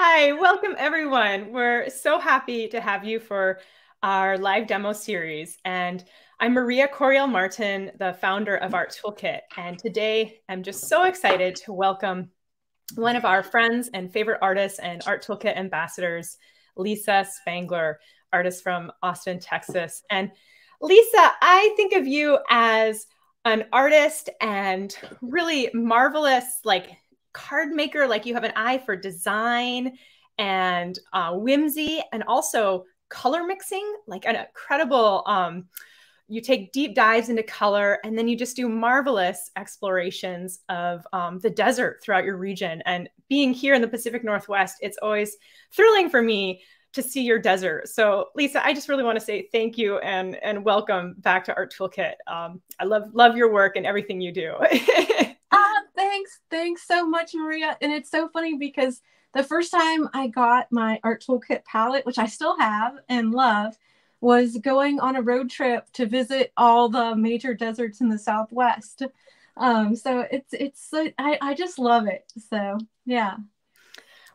Hi, welcome everyone. We're so happy to have you for our live demo series. And I'm Maria Coryell Martin, the founder of Art Toolkit. And today I'm just so excited to welcome one of our friends and favorite artists and Art Toolkit ambassadors, Lisa Spangler, artist from Austin, Texas. And Lisa, I think of you as an artist and really marvelous, like card maker. Like you have an eye for design and uh, whimsy, and also color mixing, like an incredible. Um, you take deep dives into color, and then you just do marvelous explorations of um, the desert throughout your region. And being here in the Pacific Northwest, it's always thrilling for me to see your desert. So Lisa, I just really want to say thank you and and welcome back to Art Toolkit. Um, I love love your work and everything you do. thanks, thanks so much, Maria. And it's so funny because the first time I got my Art Toolkit palette, which I still have and love, was going on a road trip to visit all the major deserts in the Southwest. Um, so it's it's I, I just love it. So yeah.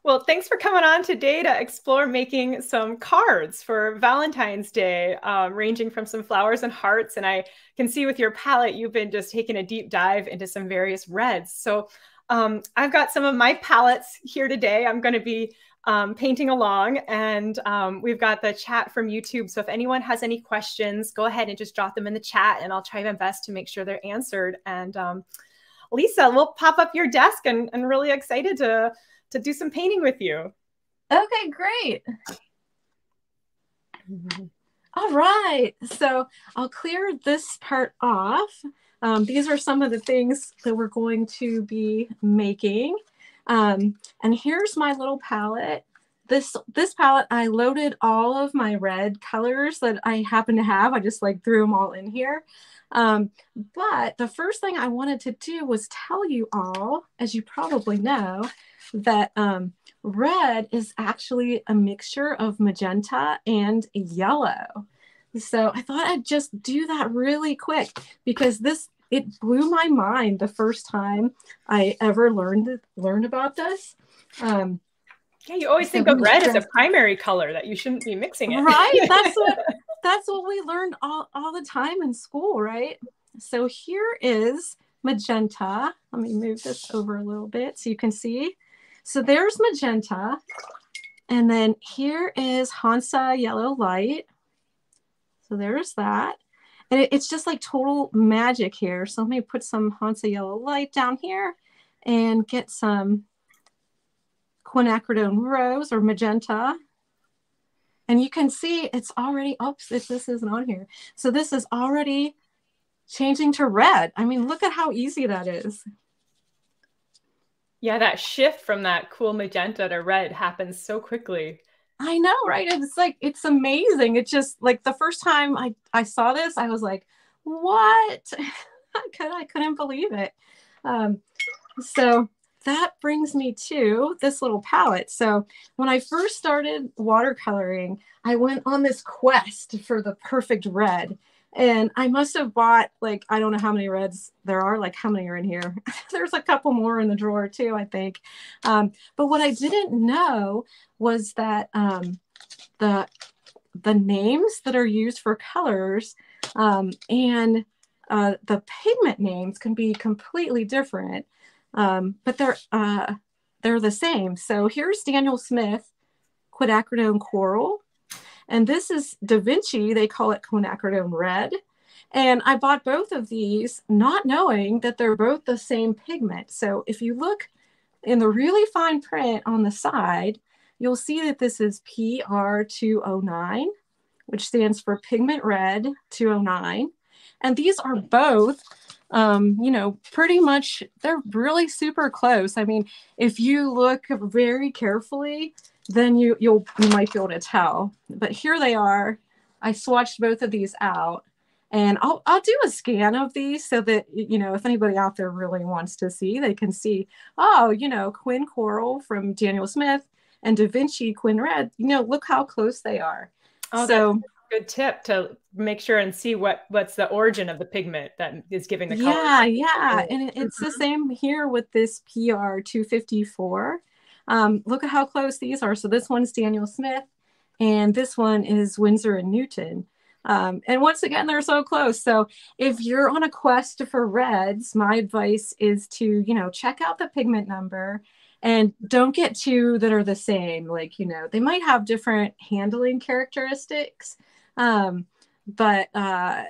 Well, thanks for coming on today to explore making some cards for Valentine's Day, um, ranging from some flowers and hearts. And I can see with your palette, you've been just taking a deep dive into some various reds. So um, I've got some of my palettes here today. I'm going to be um, painting along, and um, we've got the chat from YouTube. So if anyone has any questions, go ahead and just drop them in the chat, and I'll try my best to make sure they're answered. And um, Lisa, we'll pop up your desk, and, and really excited to to do some painting with you. Okay, great. All right, so I'll clear this part off. Um, these are some of the things that we're going to be making. Um, and here's my little palette. This, this palette, I loaded all of my red colors that I happen to have. I just like threw them all in here. Um, but the first thing I wanted to do was tell you all, as you probably know, that um, red is actually a mixture of magenta and yellow. So I thought I'd just do that really quick because this it blew my mind the first time I ever learned learned about this. Um, yeah, you always think of red as a primary color that you shouldn't be mixing it. Right. That's what that's what we learned all, all the time in school, right? So here is magenta. Let me move this over a little bit so you can see. So there's magenta. And then here is Hansa yellow light. So there's that. And it, it's just like total magic here. So let me put some Hansa yellow light down here and get some quinacridone rose or magenta. And you can see it's already, oops, if this isn't on here. So this is already changing to red. I mean, look at how easy that is. Yeah, that shift from that cool magenta to red happens so quickly. I know, right? It's like it's amazing. It's just like the first time I I saw this, I was like, "What?" I could I couldn't believe it. Um, so that brings me to this little palette. So when I first started watercoloring, I went on this quest for the perfect red, and I must have bought like, I don't know how many reds there are, like how many are in here. There's a couple more in the drawer too, I think. Um, but what I didn't know was that um, the, the names that are used for colors um, and uh, the pigment names can be completely different, um, but they're, uh, they're the same. So here's Daniel Smith, quinacridone coral. And this is Da Vinci, they call it quinacridone red. And I bought both of these not knowing that they're both the same pigment. So if you look in the really fine print on the side, you'll see that this is PR209, which stands for Pigment Red 209. And these are both, um, you know, pretty much, they're really super close. I mean, if you look very carefully, then you you'll you might be able to tell. But here they are. I swatched both of these out and I'll, I'll do a scan of these so that you know if anybody out there really wants to see they can see oh you know Quin coral from daniel smith and da vinci Quin red you know look how close they are oh, so good tip to make sure and see what what's the origin of the pigment that is giving the color yeah yeah and it, it's mm-hmm. the same here with this pr 254 Um, look at how close these are. So this one's Daniel Smith, and this one is Winsor and Newton. Um, and once again, they're so close. So if you're on a quest for reds, my advice is to, you know, check out the pigment number and don't get two that are the same. Like, you know, they might have different handling characteristics. Um, but uh,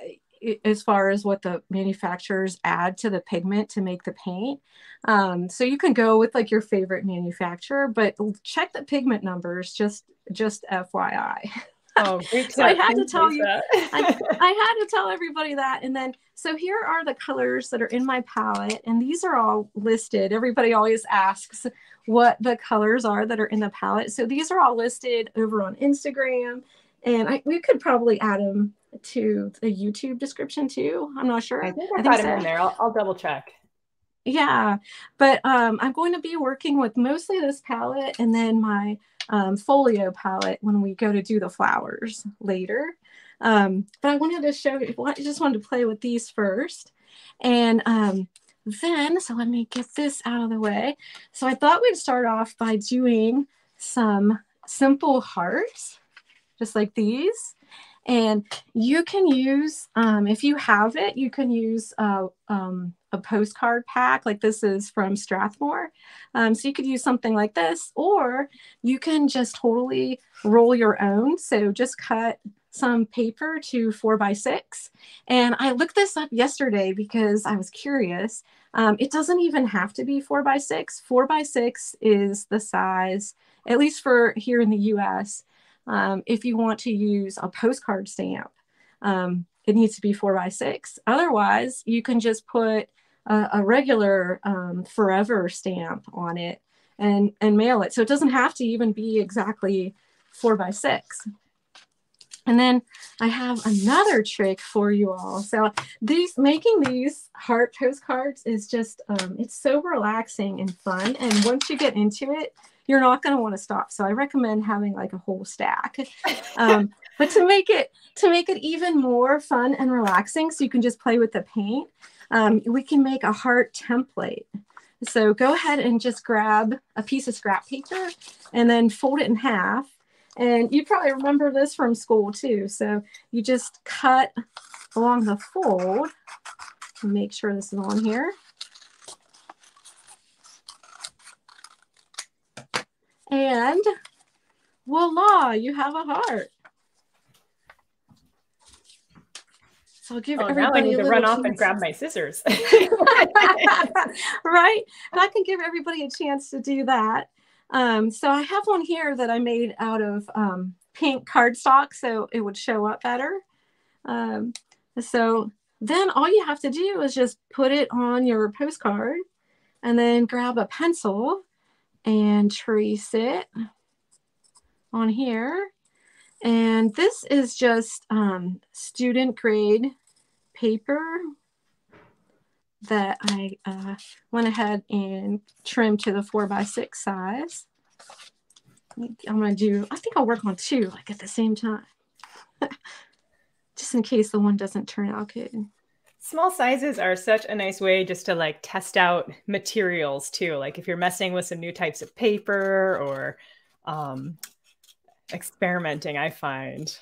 as far as what the manufacturers add to the pigment to make the paint. Um, so you can go with like your favorite manufacturer, but check the pigment numbers just just FYI. Oh, so I had to tell you, I, I, had to tell everybody that. And then, so here are the colors that are in my palette, and these are all listed. Everybody always asks what the colors are that are in the palette. So these are all listed over on Instagram, and I, we could probably add them to the YouTube description too. I'm not sure. I think I, I got them in there. I'll, I'll double check. Yeah, but um, I'm going to be working with mostly this palette and then my um, folio palette when we go to do the flowers later. Um, but I wanted to show you, I just wanted to play with these first. And um, then, so let me get this out of the way. So I thought we'd start off by doing some simple hearts, just like these. And you can use, um, if you have it, you can use uh, um, a postcard pack. Like this is from Strathmore. Um, so you could use something like this, or you can just totally roll your own. So just cut some paper to four by six. And I looked this up yesterday because I was curious. Um, it doesn't even have to be four by six. Four by six is the size, at least for here in the US, um, if you want to use a postcard stamp. Um, it needs to be four by six. Otherwise, you can just put a, a regular um, forever stamp on it and and mail it. So it doesn't have to even be exactly four by six. And then I have another trick for you all. So these making these heart postcards is just um, it's so relaxing and fun. And once you get into it, you're not going to want to stop. So I recommend having like a whole stack. Um, but to make it to make it even more fun and relaxing, so you can just play with the paint, um, we can make a heart template. So go ahead and just grab a piece of scrap paper and then fold it in half. And you probably remember this from school too. So you just cut along the fold. Make sure this is on here. And voila, you have a heart. So I'll give oh, everybody now I need to run off and grab my scissors. right? And I can give everybody a chance to do that. Um, so I have one here that I made out of um, pink cardstock so it would show up better. Um, so then all you have to do is just put it on your postcard and then grab a pencil and trace it on here. And this is just um, student grade paper that I uh, went ahead and trimmed to the four by six size. I'm gonna do, I think I'll work on two like at the same time, just in case the one doesn't turn out good. Small sizes are such a nice way just to like test out materials too. Like if you're messing with some new types of paper or um, experimenting, I find.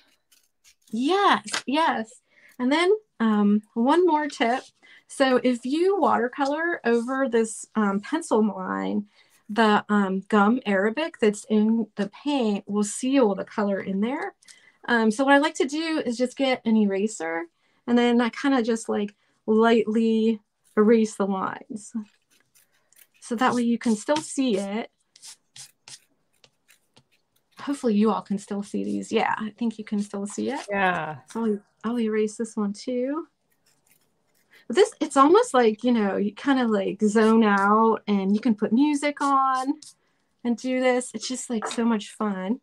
Yes, yes. And then um, one more tip. So if you watercolor over this um, pencil line, the um, gum arabic that's in the paint will seal the color in there. Um, so what I like to do is just get an eraser and then I kind of just like lightly erase the lines. So that way you can still see it hopefully you all can still see these. Yeah, I think you can still see it. Yeah. I'll, I'll erase this one too. But this, it's almost like, you know, you kind of like zone out and you can put music on and do this. It's just like so much fun.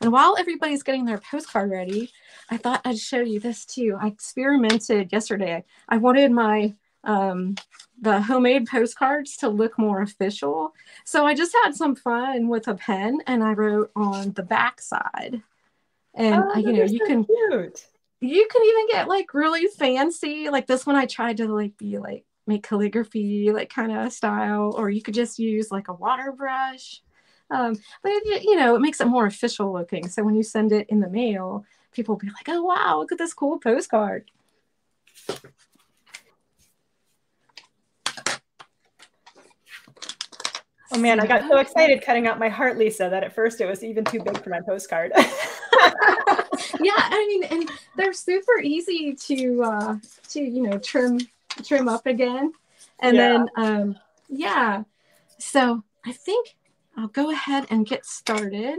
And while everybody's getting their postcard ready, I thought I'd show you this too. I experimented yesterday. I wanted my um, the homemade postcards to look more official. So I just had some fun with a pen and I wrote on the back side. And oh, you know, you so can cute. you can even get like really fancy. Like this one I tried to like be like make calligraphy like kind of style or you could just use like a water brush. Um, but it, you know, it makes it more official looking. So when you send it in the mail, people will be like, "Oh wow, look at this cool postcard." Oh man, I got so excited cutting out my heart, Lisa, that at first it was even too big for my postcard. yeah, I mean, and they're super easy to uh to you know trim trim up again. And yeah. then um yeah. So I think I'll go ahead and get started.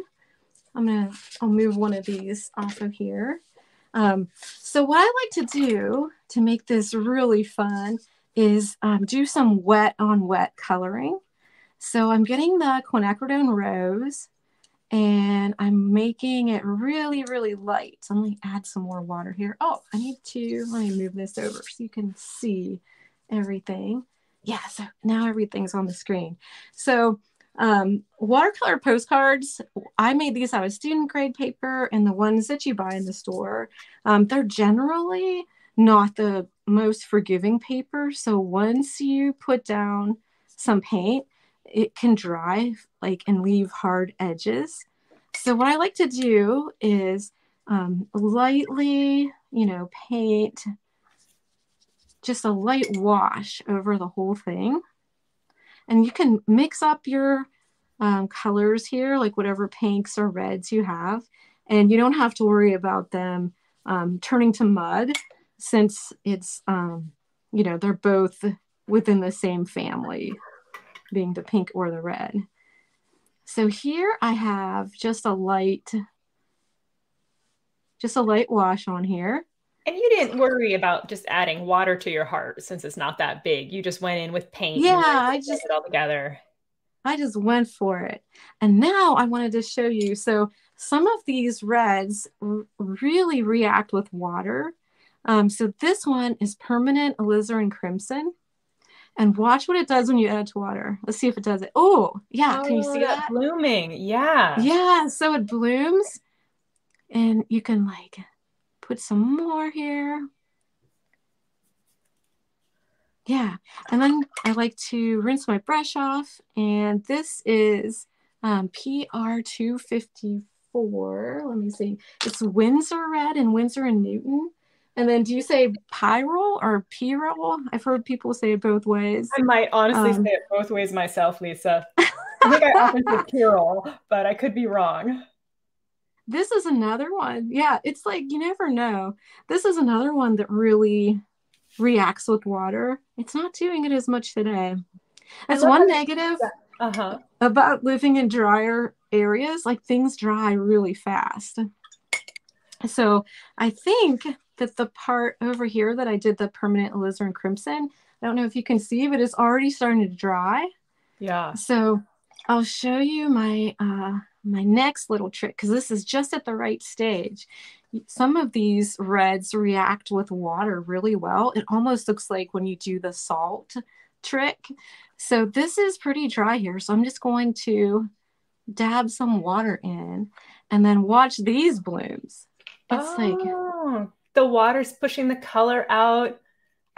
I'm gonna I'll move one of these off of here. Um, so what I like to do to make this really fun is um, do some wet on wet coloring. So I'm getting the quinacridone rose and I'm making it really, really light. So going to add some more water here. Oh, I need to, let me move this over so you can see everything. Yeah, so now everything's on the screen. So um, watercolor postcards, I made these out of student grade paper and the ones that you buy in the store, um, they're generally not the most forgiving paper. So once you put down some paint, it can dry like and leave hard edges. So what I like to do is um, lightly, you know, paint just a light wash over the whole thing. And you can mix up your um, colors here, like whatever pinks or reds you have. And you don't have to worry about them um, turning to mud since it's, um, you know, they're both within the same family being the pink or the red. So here I have just a light, just a light wash on here. And you didn't worry about just adding water to your heart since it's not that big. You just went in with paint. Yeah, I just it all together. I just went for it. And now I wanted to show you. So some of these reds really react with water. Um, so this one is permanent alizarin crimson and watch what it does when you add it to water. Let's see if it does it. Oh, yeah. Oh, can you see that? Blooming. Yeah. Yeah. So it blooms and you can like put some more here. Yeah. And then I like to rinse my brush off. And this is um, PR254. Let me see. It's Winsor Red and Winsor and Newton. And then do you say pyral or pyral? I've heard people say it both ways. I might honestly um, say it both ways myself, Lisa. I think I often say pyral, but I could be wrong. This is another one. Yeah, it's like you never know. This is another one that really reacts with water. It's not doing it as much today. That's one negative uh-huh. about living in drier areas. Like things dry really fast. So I think that the part over here that I did the permanent alizarin crimson, I don't know if you can see, but it's already starting to dry. Yeah. So I'll show you my uh, my next little trick because this is just at the right stage. Some of these reds react with water really well. It almost looks like when you do the salt trick. So this is pretty dry here. So I'm just going to dab some water in and then watch these blooms. It's oh, like the water's pushing the color out.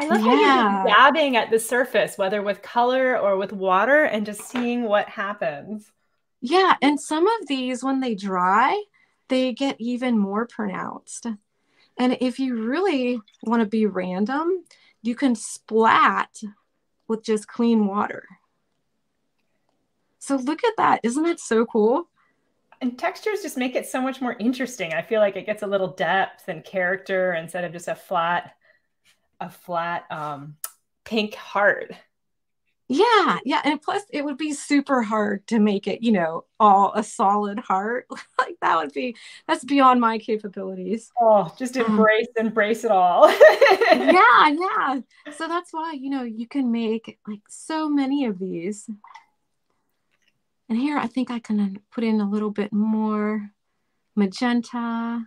I love yeah. how you're just dabbing at the surface, whether with color or with water, and just seeing what happens. Yeah, and some of these, when they dry, they get even more pronounced. And if you really want to be random, you can splat with just clean water. So look at that. Isn't that so cool? and textures just make it so much more interesting. I feel like it gets a little depth and character instead of just a flat, a flat um, pink heart. Yeah, yeah, and plus it would be super hard to make it, you know, all a solid heart. like that would be that's beyond my capabilities. Oh, just um, embrace, um, embrace it all. yeah, yeah. So that's why, you know, you can make like so many of these. And here I think I can put in a little bit more magenta,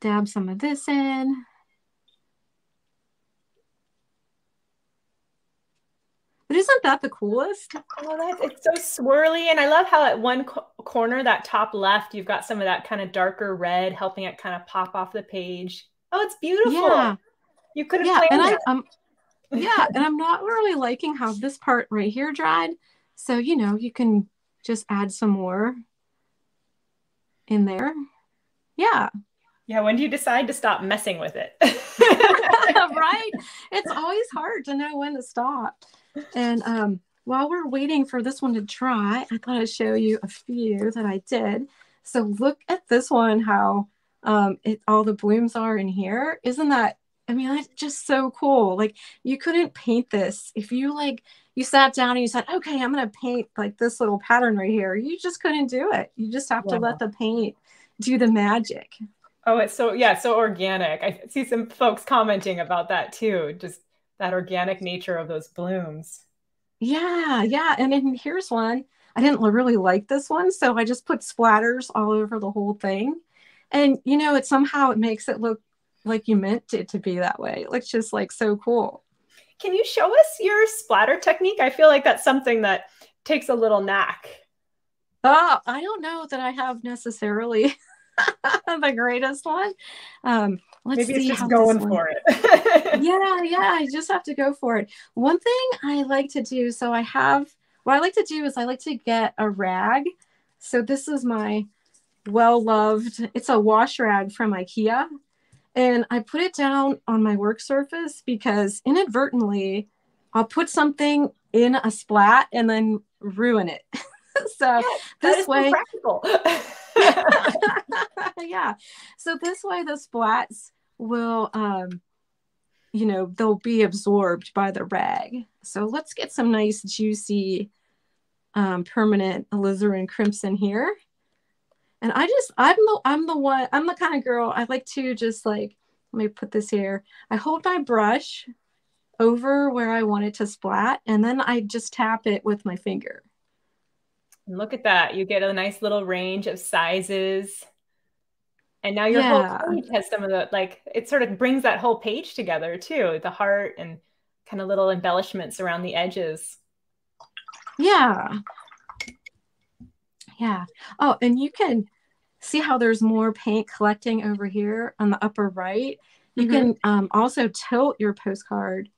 dab some of this in. But isn't that the coolest? Oh, that's it's so swirly, and I love how at one co corner, that top left, you've got some of that kind of darker red, helping it kind of pop off the page. Oh, it's beautiful. Yeah, you could have yeah, and I, um, yeah, and I'm not really liking how this part right here dried. So, you know, you can just add some more in there. Yeah. Yeah. When do you decide to stop messing with it? right? It's always hard to know when to stop. And um, while we're waiting for this one to dry, I thought I'd show you a few that I did. So look at this one, how um, it, all the blooms are in here. Isn't that, I mean, that's just so cool. Like you couldn't paint this if you like, you sat down and you said, okay, I'm going to paint like this little pattern right here. You just couldn't do it. You just have to let the paint do the magic. Oh, it's so, yeah, so organic. I see some folks commenting about that too. Just that organic nature of those blooms. Yeah, yeah. And then here's one. I didn't really like this one, so I just put splatters all over the whole thing. And you know, it somehow it makes it look like you meant it to be that way. It looks just like so cool. Can you show us your splatter technique? I feel like that's something that takes a little knack. Oh, I don't know that I have necessarily the greatest one. Um, let's Maybe see it's just going for it. yeah, yeah, I just have to go for it. One thing I like to do, so I have what I like to do is I like to get a rag. So this is my well-loved, it's a wash rag from IKEA. And I put it down on my work surface because inadvertently I'll put something in a splat and then ruin it. so this way practical. yeah. So this way the splats will um you know they'll be absorbed by the rag. So let's get some nice juicy um, permanent alizarin crimson here. And I just I'm the I'm the one I'm the kind of girl I like to just like let me put this here. I hold my brush over where I want it to splat and then I just tap it with my finger. And look at that. You get a nice little range of sizes. And now your yeah. whole page has some of the, like, it sort of brings that whole page together too the heart and kind of little embellishments around the edges. Yeah. Yeah. Oh, and you can see how there's more paint collecting over here on the upper right. You mm-hmm. can um, also tilt your postcard.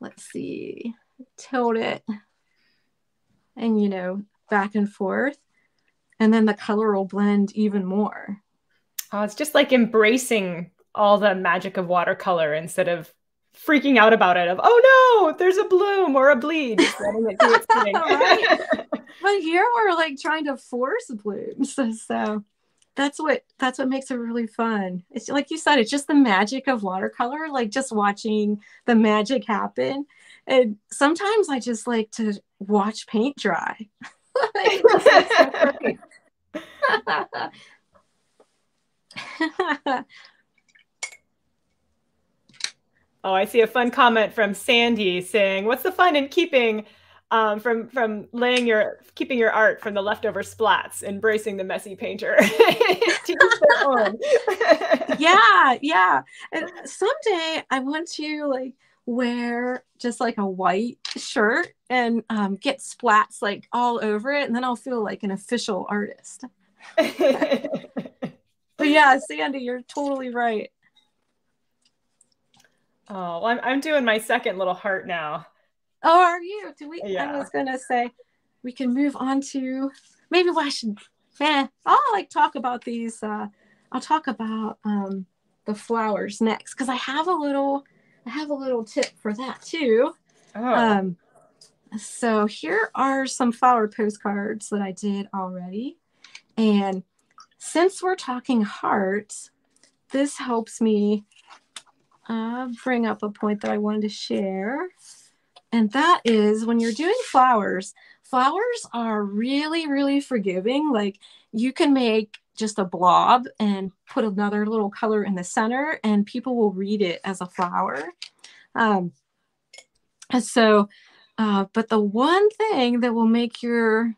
Let's see, tilt it. And, you know, back and forth. And then the color will blend even more. Oh, it's just like embracing all the magic of watercolor instead of freaking out about it of oh no there's a bloom or a bleed right? but here we're like trying to force blooms so that's what that's what makes it really fun it's like you said it's just the magic of watercolor like just watching the magic happen and sometimes i just like to watch paint dry oh, I see a fun comment from Sandy saying, "What's the fun in keeping um, from from laying your keeping your art from the leftover splats, embracing the messy painter. yeah, yeah. And someday I want to like wear just like a white shirt and um, get splats like all over it, and then I'll feel like an official artist. but yeah, Sandy, you're totally right. Oh, well, I'm I'm doing my second little heart now. Oh, are you? Do we? Yeah. I was gonna say we can move on to maybe I should. Eh, I'll like talk about these. Uh, I'll talk about um, the flowers next because I have a little I have a little tip for that too. Oh. Um, so here are some flower postcards that I did already. And since we're talking hearts, this helps me uh, bring up a point that I wanted to share. And that is when you're doing flowers, flowers are really, really forgiving. Like you can make just a blob and put another little color in the center and people will read it as a flower. Um, so, uh, but the one thing that will make your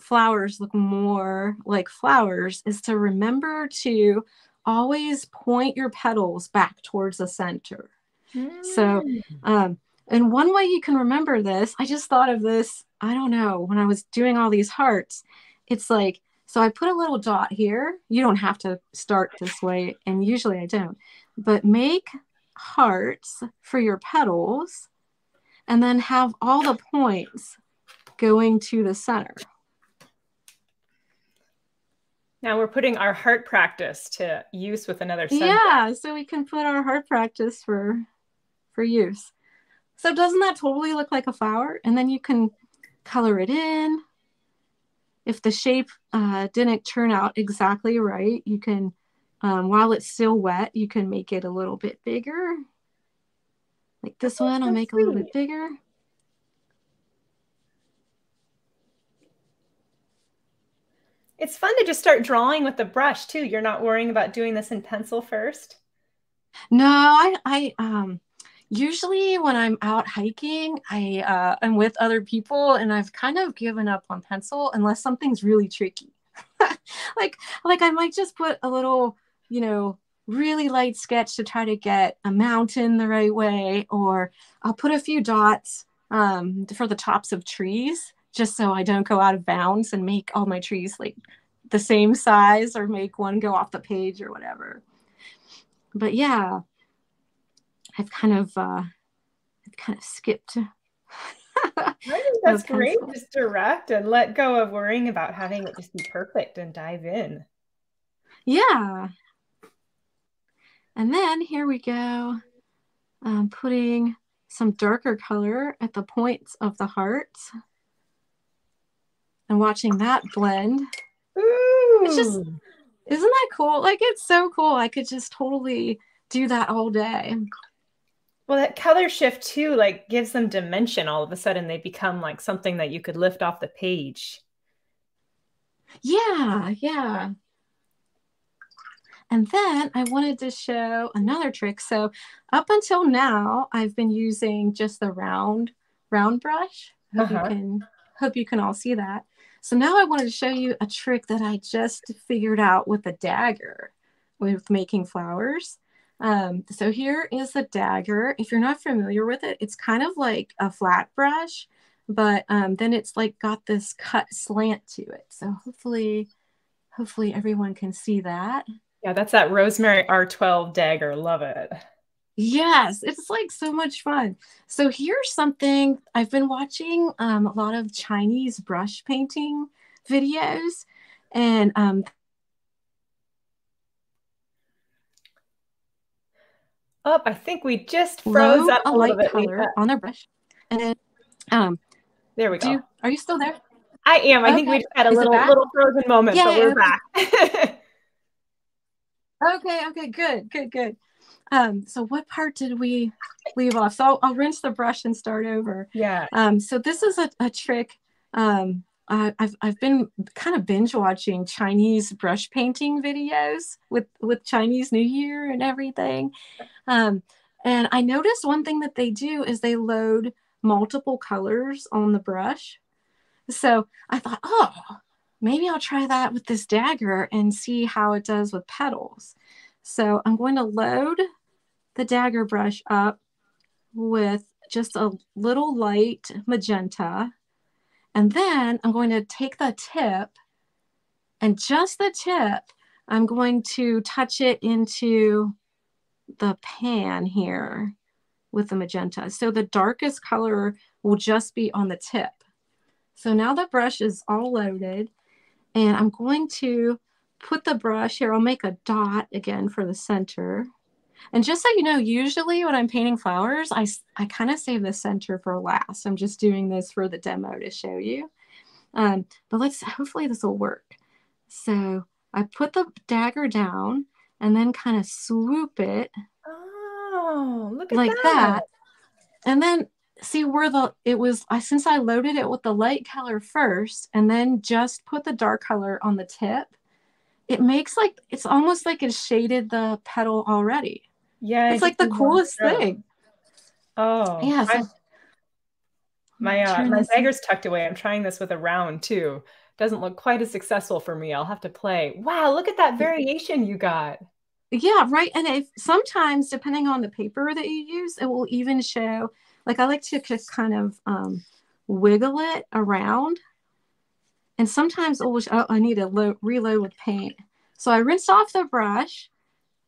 flowers look more like flowers is to remember to always point your petals back towards the center. Mm. So, um, and one way you can remember this, I just thought of this, I don't know, when I was doing all these hearts, it's like so I put a little dot here. You don't have to start this way, and usually I don't, but make hearts for your petals and then have all the points going to the center. Now we're putting our heart practice to use with another subject. Yeah, so we can put our heart practice for for use. So doesn't that totally look like a flower? And then you can color it in. If the shape uh, didn't turn out exactly right, you can, um, while it's still wet, you can make it a little bit bigger. Like this one, I'll make a little bit bigger. It's fun to just start drawing with the brush too. You're not worrying about doing this in pencil first. No, I, I, um, usually when I'm out hiking, I, uh, I'm with other people and I've kind of given up on pencil unless something's really tricky. like, like I might just put a little, you know, really light sketch to try to get a mountain the right way, or I'll put a few dots um, for the tops of trees just so I don't go out of bounds and make all my trees like the same size or make one go off the page or whatever. But yeah, I've kind of uh, I've kind of skipped. I think that's great. Just direct and let go of worrying about having it just be perfect and dive in. Yeah. And then here we go. Um, putting some darker color at the points of the hearts and watching that blend. Ooh. It's just, isn't that cool? Like, it's so cool. I could just totally do that all day. Well, that color shift too, like, gives them dimension. All of a sudden, they become like something that you could lift off the page. Yeah, yeah. And then I wanted to show another trick. So up until now, I've been using just the round round brush. Hope uh-huh. you can hope you can all see that. So now I wanted to show you a trick that I just figured out with a dagger with making flowers. Um, so here is a dagger. If you're not familiar with it, it's kind of like a flat brush, but um, then it's like got this cut slant to it. So hopefully, hopefully everyone can see that. Yeah, that's that Rosemary R12 dagger. Love it. Yes, it's like so much fun. So here's something I've been watching um, a lot of Chinese brush painting videos, and um, oh, I think we just froze up a, a light bit, color Lisa. on their brush, and then um, there we go. You, are you still there? I am. I okay. think we just had a Is little little frozen moment, yeah, but we're back. okay. Okay. Good. Good. Good. Um, so what part did we leave off? So I'll, I'll, rinse the brush and start over. Yeah. Um, so this is a, a trick. Um, I, I've, I've been kind of binge watching Chinese brush painting videos with, with Chinese New Year and everything. Um, and I noticed one thing that they do is they load multiple colors on the brush. So I thought, oh, maybe I'll try that with this dagger and see how it does with petals. So I'm going to load the dagger brush up with just a little light magenta. And then I'm going to take the tip and just the tip, I'm going to touch it into the pan here with the magenta. So the darkest color will just be on the tip. So now the brush is all loaded and I'm going to put the brush here. I'll make a dot again for the center. And just so you know, usually when I'm painting flowers, I, I kind of save the center for last. I'm just doing this for the demo to show you. Um, but let's, hopefully this will work. So I put the dagger down and then kind of swoop it. Oh, look like that. that. And then see where the, it was, I, since I loaded it with the light color first and then just put the dark color on the tip, it makes like, it's almost like it shaded the petal already. Yeah, it's like the coolest thing. Oh, yeah. So my uh, my dagger's tucked away. I'm trying this with a round too. Doesn't look quite as successful for me. I'll have to play. Wow, look at that variation you got. Yeah, right. And if sometimes, depending on the paper that you use, it will even show. Like I like to just kind of um, wiggle it around, and sometimes. Oh, I need to lo- reload with paint. So I rinsed off the brush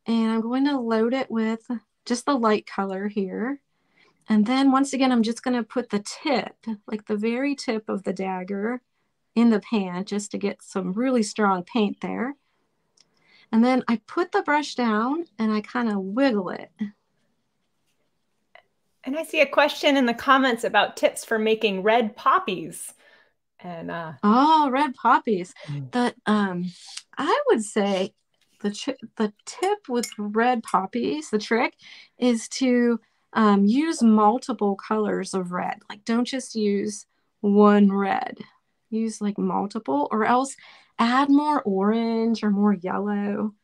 and I'm going to load it with just the light color here. And then once again, I'm just going to put the tip, like the very tip of the dagger in the pan just to get some really strong paint there. And then I put the brush down and I kind of wiggle it. And I see a question in the comments about tips for making red poppies. And uh oh, red poppies. Mm. The um I would say the ch- the tip with red poppies, the trick is to um, use multiple colors of red. Like don't just use one red. Use like multiple or else add more orange or more yellow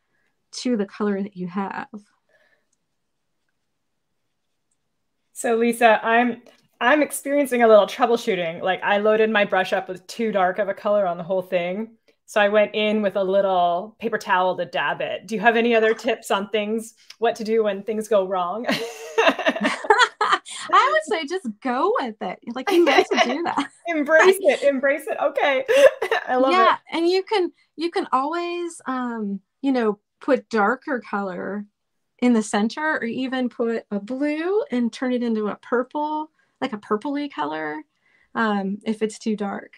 to the color that you have. So Lisa, I'm I'm experiencing a little troubleshooting. Like I loaded my brush up with too dark of a color on the whole thing. So I went in with a little paper towel to dab it. Do you have any other tips on things, what to do when things go wrong? I would say just go with it. Like you meant to do that. embrace it. Embrace it. Okay. I love yeah, it. Yeah. And you can you can always um, you know, put darker color in the center or even put a blue and turn it into a purple, like a purpley color, um, if it's too dark.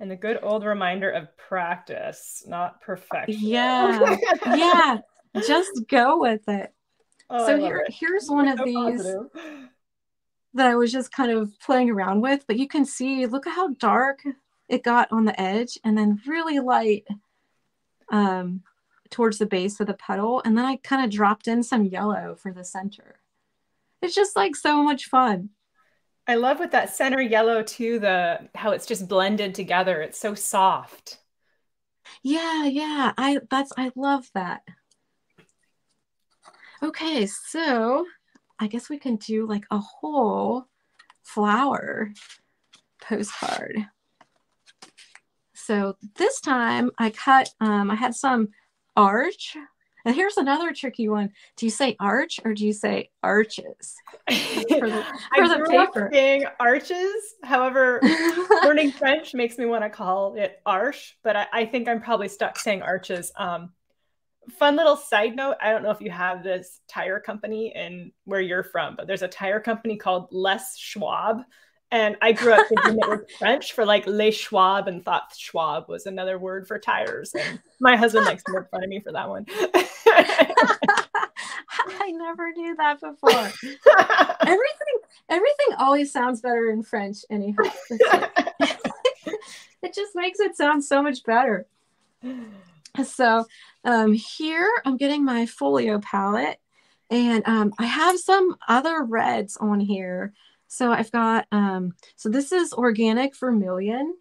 And a good old reminder of practice, not perfection. Yeah. yeah. Just go with it. Oh, so here, it. here's one of so these positive. that I was just kind of playing around with, but you can see, look at how dark it got on the edge and then really light um, towards the base of the petal. And then I kind of dropped in some yellow for the center. It's just like so much fun. I love with that center yellow too, the how it's just blended together. It's so soft. Yeah, yeah. I that's I love that. Okay, so I guess we can do like a whole flower postcard. So this time I cut, um, I had some arch. And here's another tricky one. Do you say arch or do you say arches? For the, for the paper. saying arches. However, learning French makes me want to call it arche, but I, I think I'm probably stuck saying arches. Um, fun little side note i don't know if you have this tire company in where you're from but there's a tire company called les schwab and i grew up thinking it was french for like les schwab and thought schwab was another word for tires. And my husband likes to make fun of me for that one. I never knew that before. Everything everything always sounds better in french anyhow. It just makes it sound so much better. So um, here I'm getting my folio palette and um, I have some other reds on here. So I've got, um, so this is Organic Vermilion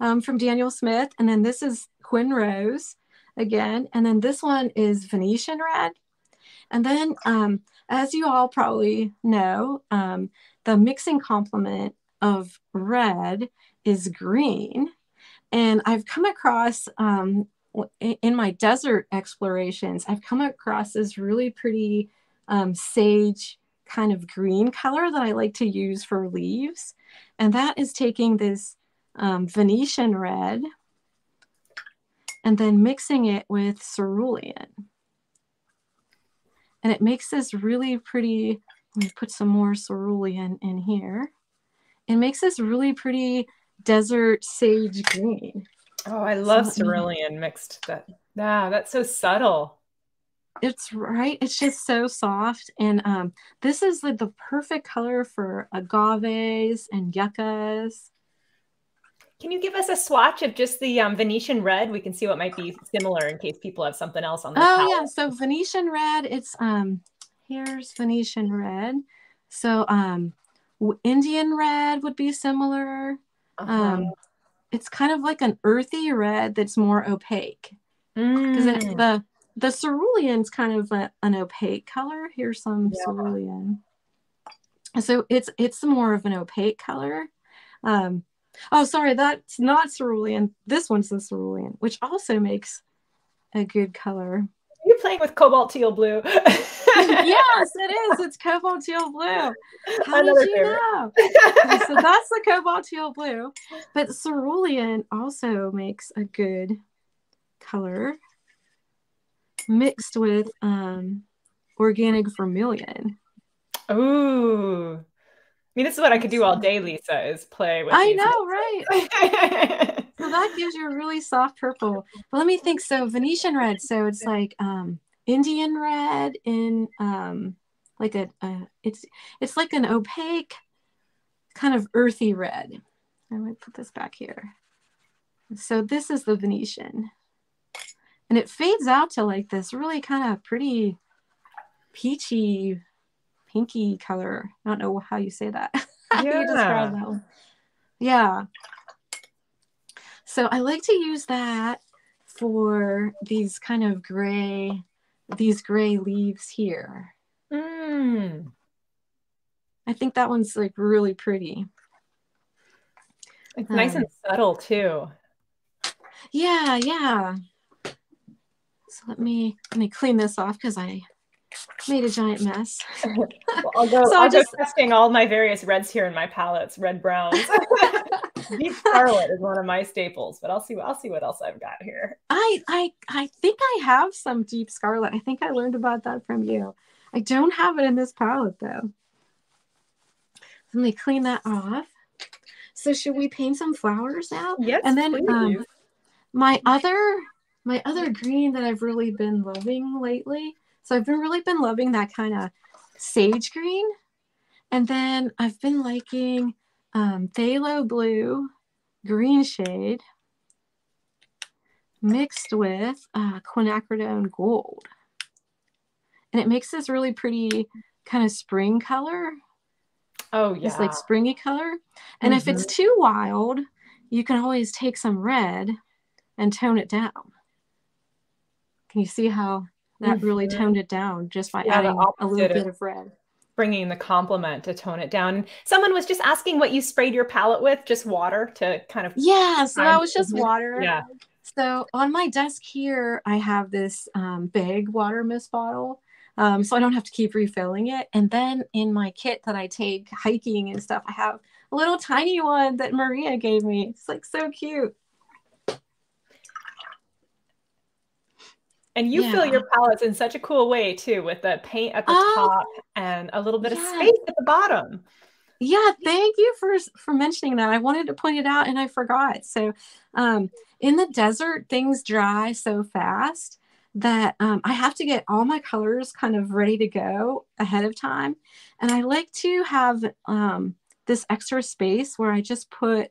um, from Daniel Smith. And then this is Quin Rose again. And then this one is Venetian Red. And then um, as you all probably know, um, the mixing complement of red is green. And I've come across um, in my desert explorations, I've come across this really pretty um, sage kind of green color that I like to use for leaves. And that is taking this um, Venetian red and then mixing it with cerulean. And it makes this really pretty, let me put some more cerulean in here. It makes this really pretty desert sage green. Oh, I love so, cerulean mixed. That yeah, that's so subtle. It's right. It's just so soft, and um, this is like the perfect color for agaves and yuccas. Can you give us a swatch of just the um, Venetian red? We can see what might be similar in case people have something else on. The oh palette. yeah, so Venetian red. It's um, here's Venetian red. So um, Indian red would be similar. Uh-huh. Um, it's kind of like an earthy red that's more opaque because mm. the the cerulean's kind of a, an opaque color. Here's some yeah. cerulean. So it's it's more of an opaque color. Um, oh, sorry, that's not cerulean. This one's the cerulean, which also makes a good color. You're playing with cobalt teal blue. yes, it is. It's cobalt teal blue. How Another did you favorite. know? so that's the cobalt teal blue. But cerulean also makes a good color mixed with um, organic vermilion. Ooh. I mean, this is what I could do all day, Lisa, is play with. I know, right? so that gives you a really soft purple. But let me think. So Venetian red. So it's like um, Indian red in um, like a, a it's it's like an opaque kind of earthy red. I might put this back here. So this is the Venetian. And it fades out to like this really kind of pretty peachy, pinky color. I don't know how you say that. how yeah. you describe that? Yeah. So I like to use that for these kind of gray, these gray leaves here. Mm. I think that one's like really pretty. It's um, nice and subtle too. Yeah, yeah. So let me let me clean this off because I made a giant mess. well, I'll go, so I'll just, go testing all my various reds here in my palettes, red browns. Deep scarlet is one of my staples, but I'll see I'll see what else I've got here. I I I think I have some deep scarlet. I think I learned about that from you. I don't have it in this palette though. Let me clean that off. So should we paint some flowers now? Yes. And then um, my other my other green that I've really been loving lately. So I've been really been loving that kind of sage green. And then I've been liking um, phthalo blue green shade mixed with uh, quinacridone gold. And it makes this really pretty kind of spring color. Oh, yeah. It's like springy color. And mm-hmm. if it's mm-hmm. too wild, you can always take some red and tone it down. Can you see how that mm-hmm. really toned it down just by yeah, adding a little bit of red? Bringing the complement to tone it down. And someone was just asking what you sprayed your palette with, just water to kind of. Yeah, so that was just water. Yeah. So on my desk here, I have this um, big water mist bottle um, so I don't have to keep refilling it. And then in my kit that I take hiking and stuff, I have a little tiny one that Maria gave me. It's like so cute. And you yeah. fill your palettes in such a cool way too, with the paint at the uh, top and a little bit yeah. of space at the bottom. Yeah, thank you for for mentioning that. I wanted to point it out and I forgot. So, um, in the desert, things dry so fast that um, I have to get all my colors kind of ready to go ahead of time. And I like to have um, this extra space where I just put,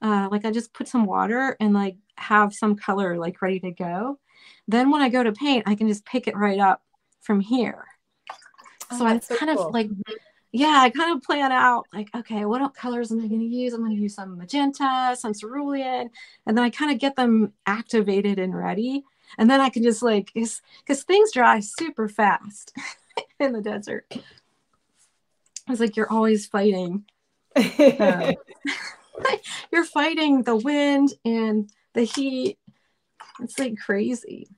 uh, like, I just put some water and like have some color like ready to go. Then when I go to paint, I can just pick it right up from here. Oh, so I so kind cool. of like, yeah, I kind of plan out like, okay, what colors am I going to use? I'm going to use some magenta, some cerulean, and then I kind of get them activated and ready and then I can just like because things dry super fast in the desert. It's like you're always fighting. Um, you're fighting the wind and the heat. It's like crazy.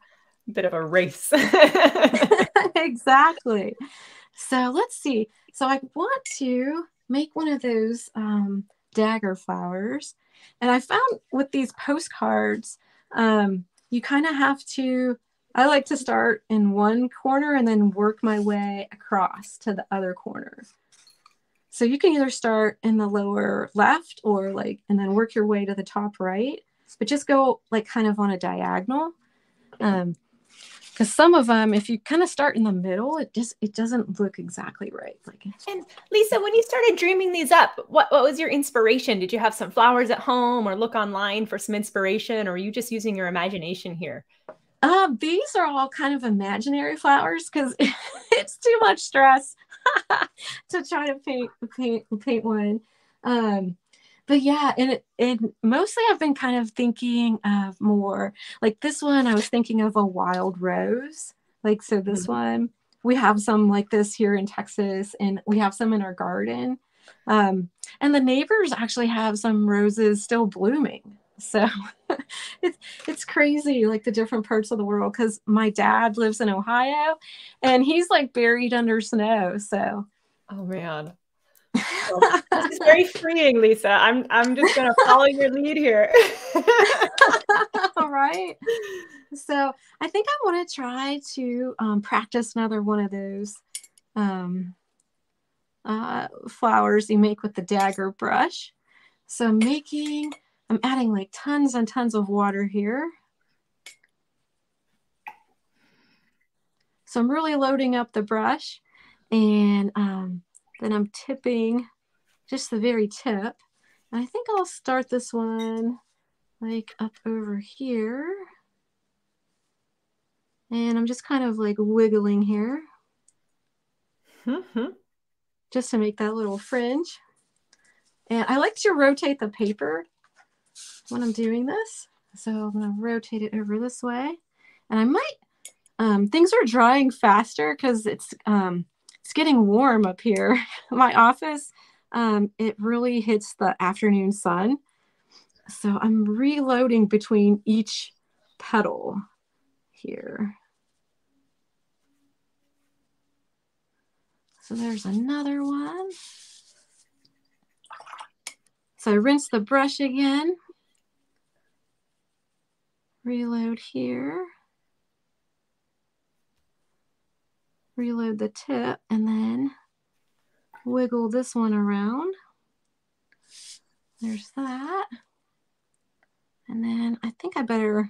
Bit of a race. exactly. So let's see. So I want to make one of those um, dagger flowers. And I found with these postcards, um, you kind of have to I like to start in one corner and then work my way across to the other corner. So you can either start in the lower left or like, and then work your way to the top right, but just go like kind of on a diagonal. Um, because some of them if you kind of start in the middle it just it doesn't look exactly right. Like and lisa when you started dreaming these up what, what was your inspiration? Did you have some flowers at home or look online for some inspiration or are you just using your imagination here? Uh, these are all kind of imaginary flowers because it's too much stress to try to paint paint paint one. Um but yeah, and it, mostly I've been kind of thinking of more like this one. I was thinking of a wild rose. Like so, this mm-hmm. one we have some like this here in Texas, and we have some in our garden. Um, and the neighbors actually have some roses still blooming. So it's it's crazy, like the different parts of the world. Because my dad lives in Ohio, and he's like buried under snow. So, oh man, well, this is very freeing, Lisa. I'm I'm just gonna follow your lead here. All right. So I think I want to try to um, practice another one of those um, uh, flowers you make with the dagger brush. So I'm making I'm adding like tons and tons of water here. So I'm really loading up the brush and um, then I'm tipping just the very tip. And I think I'll start this one like up over here. And I'm just kind of like wiggling here. Mm -hmm. Just to make that little fringe. And I like to rotate the paper when I'm doing this. So I'm going to rotate it over this way. And I might, um, things are drying faster because it's, um, it's getting warm up here. My office, um, it really hits the afternoon sun. So I'm reloading between each petal here. So there's another one. So I rinse the brush again. Reload here. Reload the tip and then wiggle this one around. There's that. And then I think I better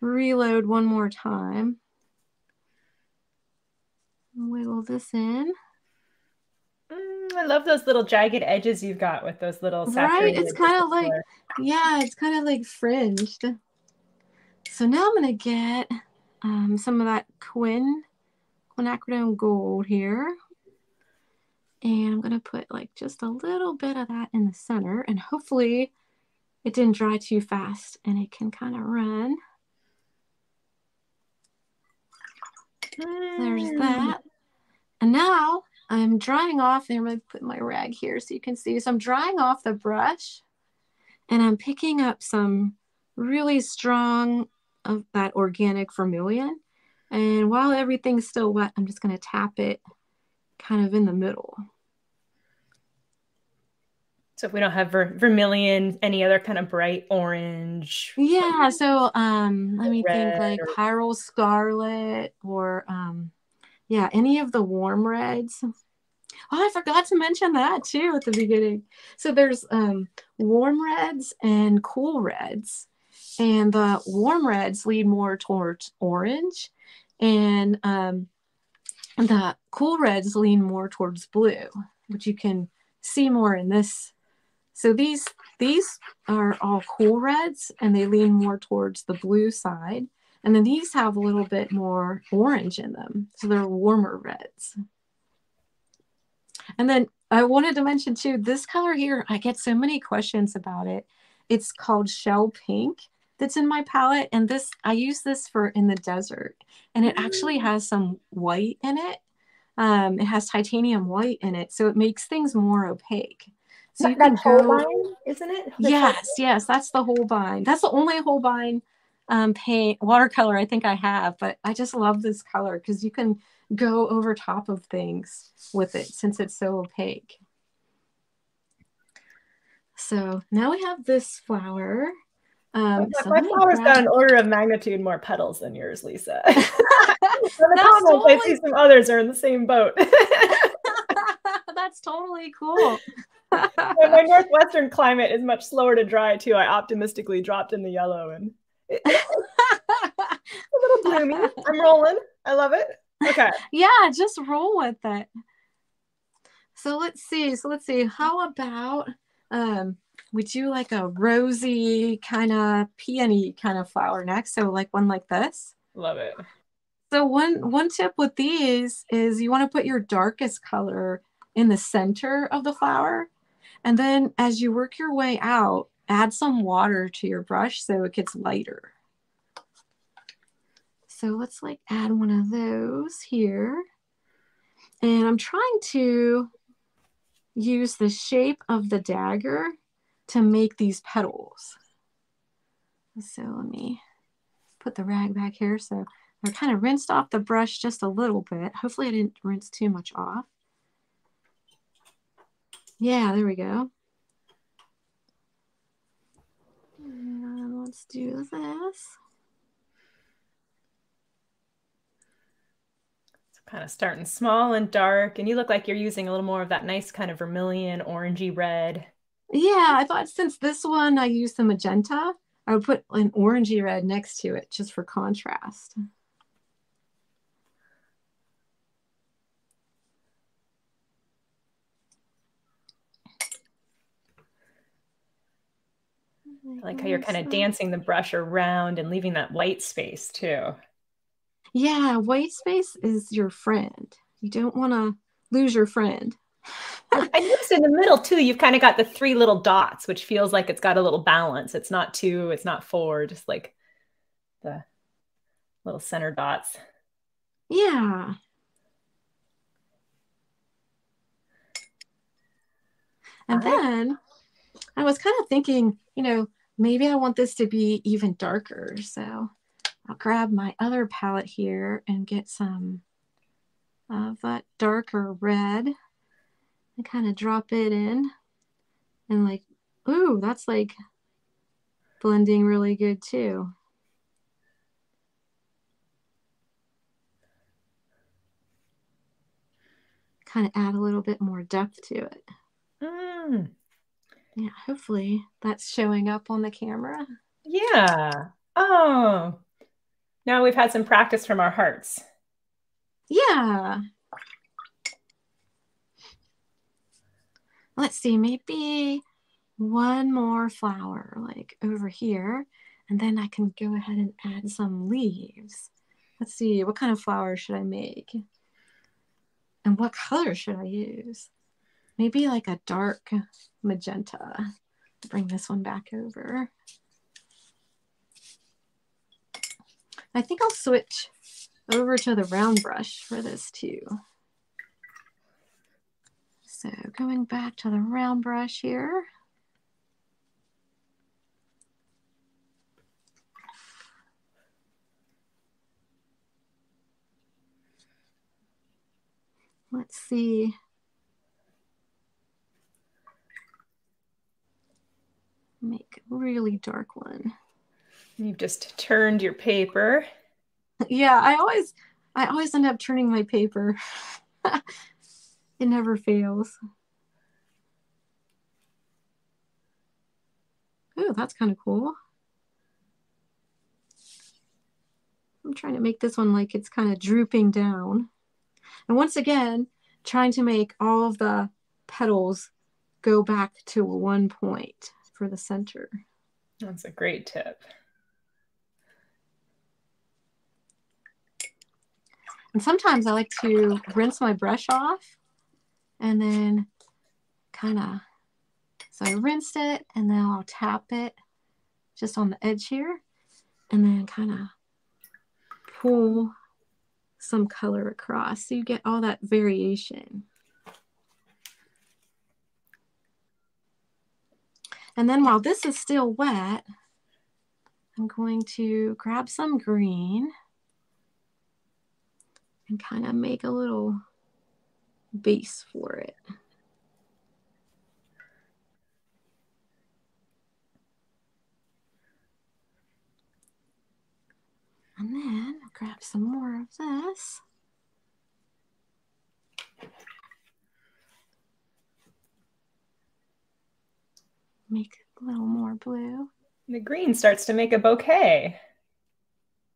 reload one more time. Wiggle this in. Mm, I love those little jagged edges you've got with those little Right, it's kind of like, yeah, it's kind of like fringed. So now I'm going to get um, some of that quin, quinacridone gold here. And I'm going to put like just a little bit of that in the center and hopefully it didn't dry too fast and it can kind of run. There's that. And now I'm drying off, and I'm going to put my rag here so you can see. So I'm drying off the brush and I'm picking up some really strong of that organic vermilion. And while everything's still wet, I'm just going to tap it kind of in the middle. So if we don't have ver vermilion, any other kind of bright orange? Yeah. So um, let me think like or... Scarlet or um, yeah, any of the warm reds. Oh, I forgot to mention that too at the beginning. So there's um, warm reds and cool reds. And the warm reds lead more towards orange. And um, the cool reds lean more towards blue, which you can see more in this so these, these are all cool reds and they lean more towards the blue side. And then these have a little bit more orange in them. So they're warmer reds. And then I wanted to mention too, this color here, I get so many questions about it. It's called Shell Pink that's in my palette. And this, I use this for in the desert. And it actually mm. has some white in it. Um, it has titanium white in it. So it makes things more opaque. So you that Holbein, isn't it? The yes, yes, that's the Holbein. That's the only Holbein um, paint watercolor I think I have, but I just love this color because you can go over top of things with it since it's so opaque. So now we have this flower. Um, so my flower's grab... got an order of magnitude more petals than yours, Lisa. in the comments, totally... I see some others are in the same boat. That's totally cool my northwestern climate is much slower to dry too. I optimistically dropped in the yellow and it, a little bloomy. I'm rolling. I love it. Okay. Yeah, just roll with it. So let's see. So let's see. How about um we do like a rosy kind of peony kind of flower next? So like one like this. Love it. So one one tip with these is you want to put your darkest color in the center of the flower and then as you work your way out, add some water to your brush so it gets lighter. So let's like add one of those here. And I'm trying to use the shape of the dagger to make these petals. So let me put the rag back here. So I kind of rinsed off the brush just a little bit. Hopefully I didn't rinse too much off. Yeah, there we go. And let's do this. kind of starting small and dark, and you look like you're using a little more of that nice kind of vermilion, orangey red. Yeah, I thought since this one I used the magenta, I would put an orangey red next to it just for contrast. I like how you're kind of dancing the brush around and leaving that white space too. Yeah, white space is your friend. You don't want to lose your friend. I noticed in the middle too, you've kind of got the three little dots, which feels like it's got a little balance. It's not two, it's not four, just like the little center dots. Yeah. And then I was kind of thinking, you know, maybe I want this to be even darker. So I'll grab my other palette here and get some of that darker red and kind of drop it in. And like, ooh, that's like blending really good too. Kind of add a little bit more depth to it. Mm. Yeah, hopefully that's showing up on the camera. Yeah. Oh. Now we've had some practice from our hearts. Yeah. Let's see, maybe one more flower like over here. And then I can go ahead and add some leaves. Let's see, what kind of flower should I make? And what color should I use? maybe like a dark magenta. Bring this one back over. I think I'll switch over to the round brush for this too. So going back to the round brush here. Let's see. make a really dark one. You've just turned your paper. Yeah, I always I always end up turning my paper. it never fails. Oh, that's kind of cool. I'm trying to make this one like it's kind of drooping down. And once again, trying to make all of the petals go back to one point for the center. That's a great tip. And sometimes I like to rinse my brush off and then kind of, so I rinsed it and then I'll tap it just on the edge here and then kind of pull some color across so you get all that variation. And then while this is still wet, I'm going to grab some green and kind of make a little base for it. And then I'll grab some more of this. make a little more blue. The green starts to make a bouquet.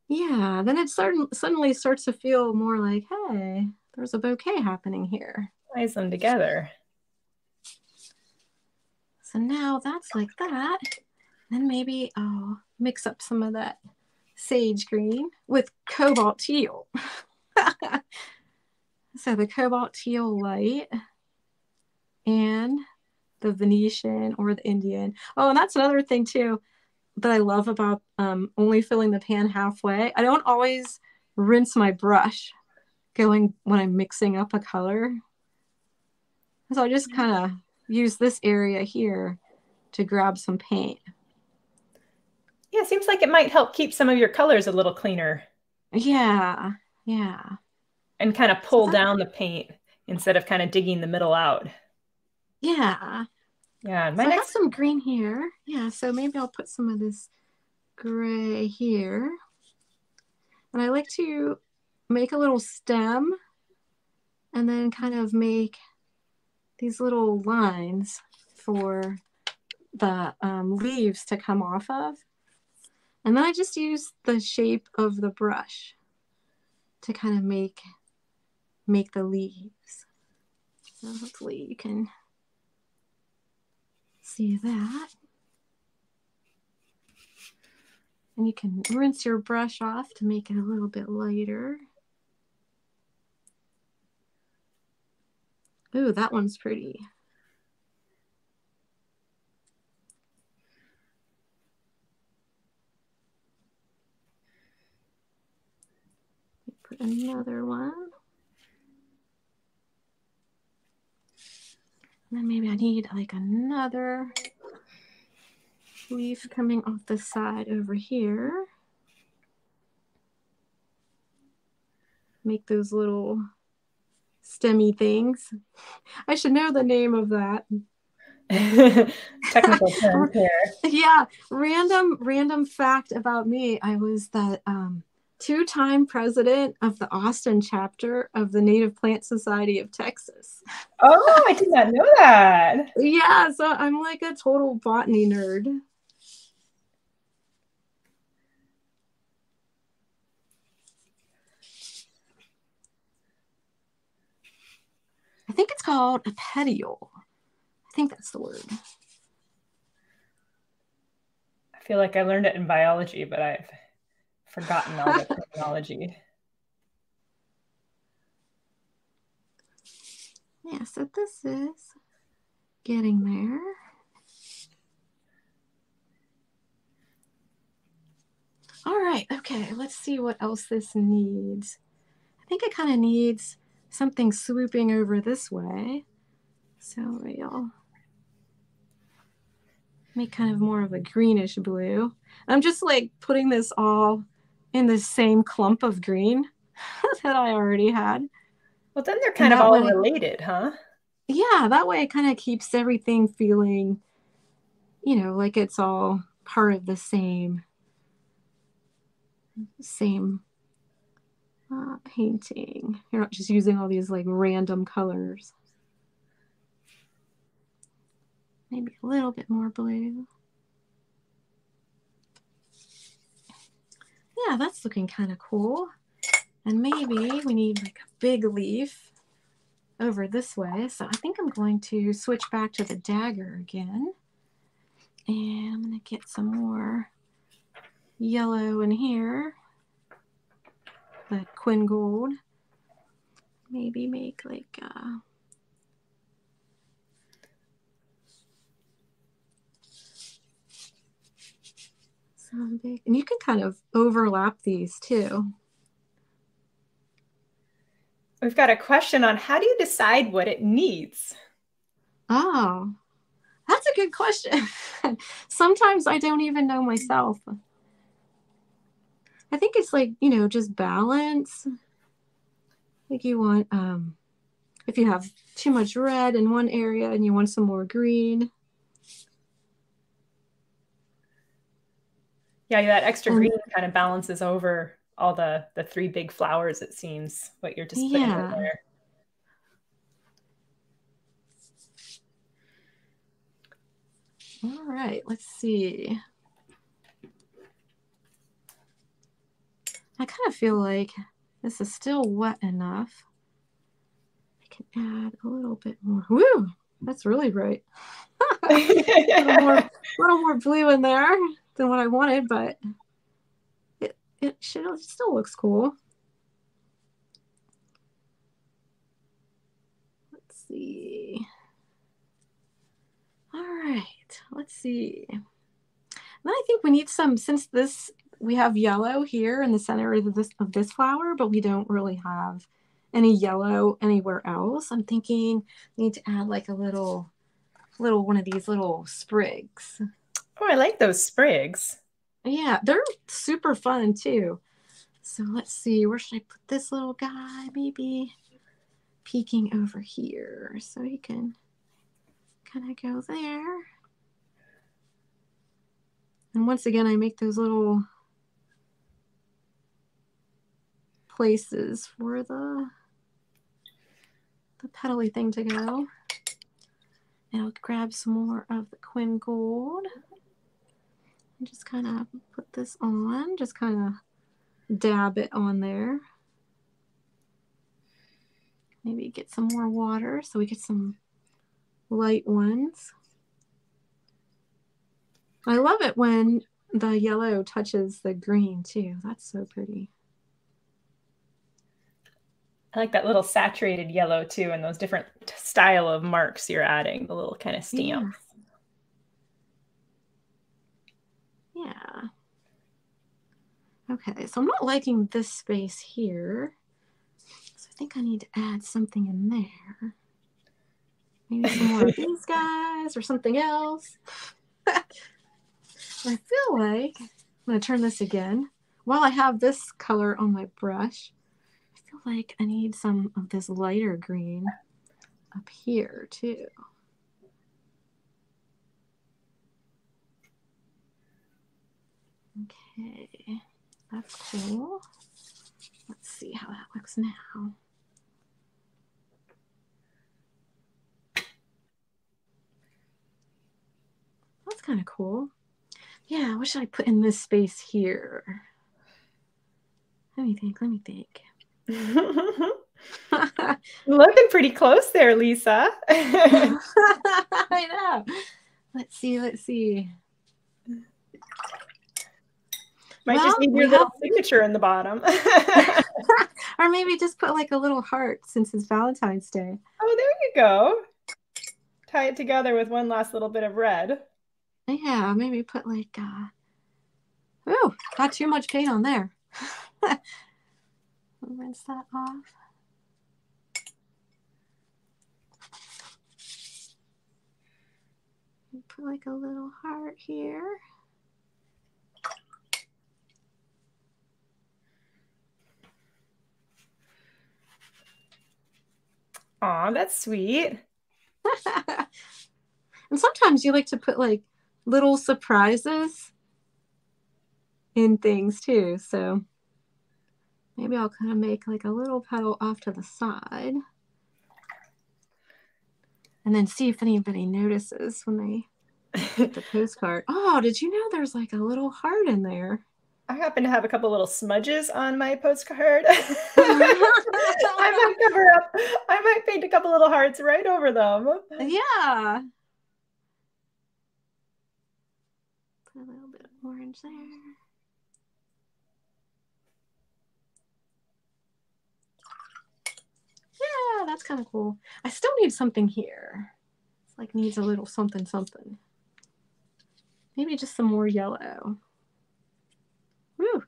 Yeah, then it start, suddenly starts to feel more like, hey, there's a bouquet happening here. Ties them together. So now that's like that. Then maybe I'll mix up some of that sage green with cobalt teal. so the cobalt teal light and the Venetian or the Indian. Oh, and that's another thing too that I love about um, only filling the pan halfway. I don't always rinse my brush going when I'm mixing up a color. So I just kind of use this area here to grab some paint. Yeah, it seems like it might help keep some of your colors a little cleaner. Yeah, yeah. And kind of pull so down the paint instead of kind of digging the middle out. Yeah. Yeah, my so next... I have some green here. Yeah, so maybe I'll put some of this gray here. And I like to make a little stem and then kind of make these little lines for the um, leaves to come off of. And then I just use the shape of the brush to kind of make make the leaves. So hopefully you can see that. And you can rinse your brush off to make it a little bit lighter. Ooh, that one's pretty. Put another one. And then maybe I need like another leaf coming off the side over here. Make those little stemmy things. I should know the name of that. Technical term here. Yeah, random random fact about me. I was the um, two-time president of the Austin chapter of the Native Plant Society of Texas. Oh, I did not know that. yeah, so I'm like a total botany nerd. I think it's called a petiole. I think that's the word. I feel like I learned it in biology, but I've forgotten all the terminology. Yeah, so this is getting there. All right, okay, let's see what else this needs. I think it kind of needs something swooping over this way. So we'll make kind of more of a greenish blue. I'm just like putting this all in the same clump of green that I already had. Well, then they're kind of all way, related, huh? Yeah, that way it kind of keeps everything feeling, you know, like it's all part of the same, same uh, painting. You're not just using all these like random colors. Maybe a little bit more blue. Yeah, that's looking kind of cool. And maybe we need like a big leaf over this way. So I think I'm going to switch back to the dagger again. And I'm going to get some more yellow in here the Quin Gold. Maybe make like uh, some big, and you can kind of overlap these too. We've got a question on how do you decide what it needs? Oh, that's a good question. Sometimes I don't even know myself. I think it's like, you know, just balance. Like you want, um, if you have too much red in one area and you want some more green. Yeah, that extra green kind of balances over all the the three big flowers. It seems what you're just putting yeah. there. All right, let's see. I kind of feel like this is still wet enough. I can add a little bit more. Woo! That's really bright. a, little more, a little more blue in there than what I wanted, but it, it, should, it still looks cool. Let's see. All right, let's see. Then I think we need some, since this we have yellow here in the center of this of this flower, but we don't really have any yellow anywhere else. I'm thinking I need to add like a little little one of these little sprigs. Oh, I like those sprigs. Yeah, they're super fun too. So let's see, where should I put this little guy? Maybe peeking over here so he can kind of go there. And once again, I make those little places for the the petally thing to go. And I'll grab some more of the Quin Gold. And just kind of put this on, just kind of dab it on there. Maybe get some more water so we get some light ones. I love it when the yellow touches the green too. That's so pretty. I like that little saturated yellow too, and those different style of marks you're adding, the little kind of stamps. Yeah. yeah. Okay, so I'm not liking this space here. So I think I need to add something in there. Maybe some more of these guys or something else. I feel like I'm going to turn this again. While I have this color on my brush, like I need some of this lighter green up here too. Okay, that's cool. Let's see how that looks now. That's kind of cool. Yeah, what should I put in this space here? Let me think, let me think. Looking pretty close there, Lisa. I know. Let's see, let's see. Might well, just need your little have... signature in the bottom. or maybe just put like a little heart since it's Valentine's Day. Oh, there you go. Tie it together with one last little bit of red. Yeah, maybe put like uh Oh, got too much paint on there rinse that off. put like a little heart here. Aw, that's sweet. and sometimes you like to put like little surprises in things too. So Maybe I'll kind of make like a little petal off to the side. And then see if anybody notices when they the postcard. Oh, did you know there's like a little heart in there? I happen to have a couple little smudges on my postcard. I might cover up. I might paint a couple little hearts right over them. Yeah. Put a little bit of orange there. Yeah, that's kind of cool. I still need something here. It's like needs a little something something. Maybe just some more yellow. Woo.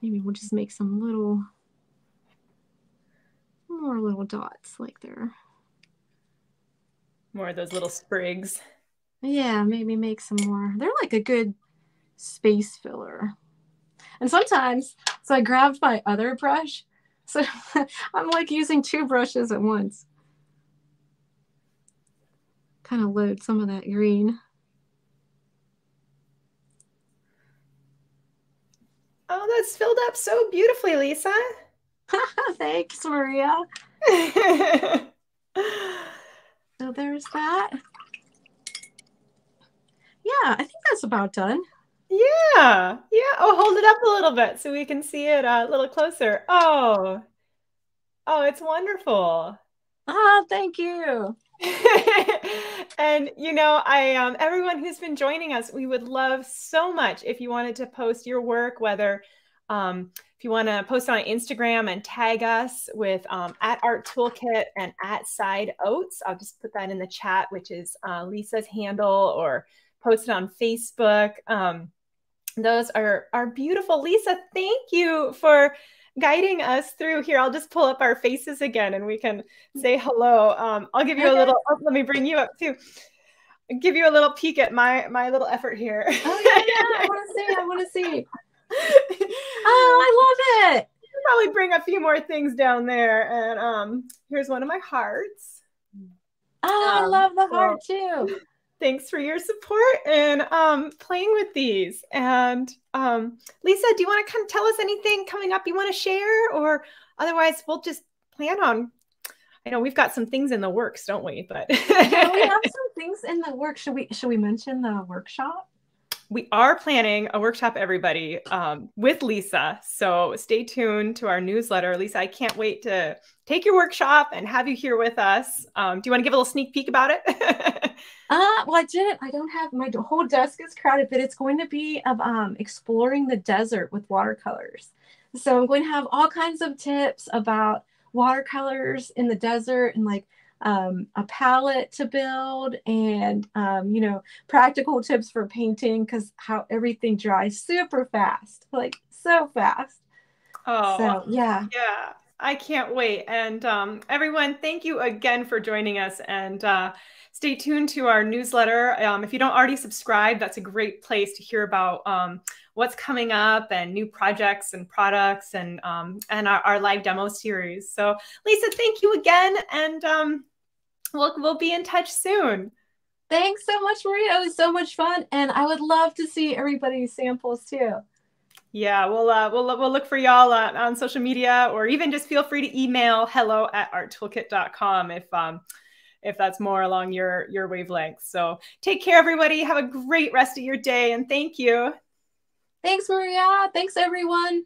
Maybe we'll just make some little more little dots like there. More of those little sprigs. Yeah, maybe make some more. They're like a good space filler. And sometimes, so I grabbed my other brush. So I'm like using two brushes at once. Kind of load some of that green. Oh, that's filled up so beautifully, Lisa. Thanks, Maria. so there's that. Yeah, I think that's about done. Yeah. Yeah. Oh, hold it up a little bit so we can see it uh, a little closer. Oh. Oh, it's wonderful. Ah, thank you. and you know, I um everyone who's been joining us, we would love so much if you wanted to post your work, whether um if you want to post on Instagram and tag us with um, at Art Toolkit and at Side Oats. I'll just put that in the chat, which is uh, Lisa's handle, or post it on Facebook. Um, those are are beautiful. Lisa, thank you for guiding us through here. I'll just pull up our faces again and we can say hello. Um, I'll give you a little, oh, let me bring you up too. Give you a little peek at my my little effort here. Oh yeah, yeah. I want to see. I want to see. oh, I love it. Probably bring a few more things down there. And um, here's one of my hearts. Oh, um, I love the so, heart too. Thanks for your support and um, playing with these. And um, Lisa, do you want to kind of tell us anything coming up you want to share, or otherwise we'll just plan on. I know we've got some things in the works, don't we? But yeah, we have some things in the works. Should we should we mention the workshop? We are planning a workshop, everybody, um, with Lisa. So stay tuned to our newsletter. Lisa, I can't wait to take your workshop and have you here with us. Um, do you want to give a little sneak peek about it? uh, well, I didn't. I don't have my whole desk is crowded, but it's going to be of um, exploring the desert with watercolors. So I'm going to have all kinds of tips about watercolors in the desert and like um, a palette to build and um, you know practical tips for painting because how everything dries super fast like so fast. Oh so yeah. yeah i can't wait. And um, everyone thank you again for joining us and uh, stay tuned to our newsletter. Um, if you don't already subscribe that's a great place to hear about um, what's coming up and new projects and products and um, and our, our, live demo series. So Lisa, thank you again, and um, we'll we'll be in touch soon. Thanks so much, Maria. It was so much fun, and I would love to see everybody's samples too. Yeah, we'll uh, we'll we'll look for y'all uh, on social media, or even just feel free to email hello at arttoolkit.com if um if that's more along your your wavelength. So take care, everybody. Have a great rest of your day, and thank you. Thanks, Maria. Thanks, everyone.